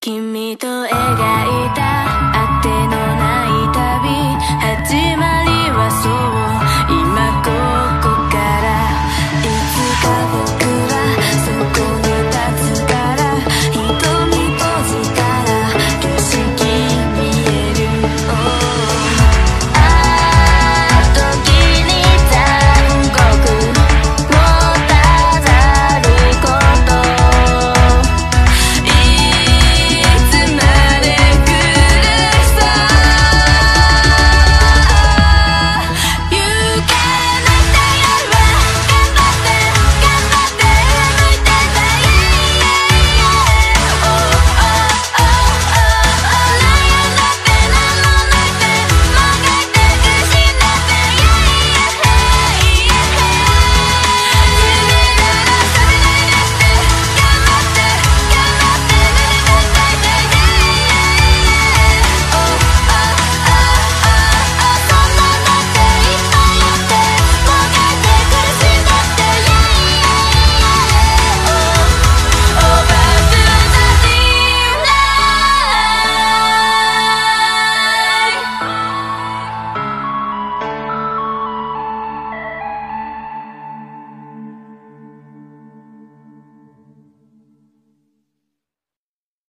君と描いた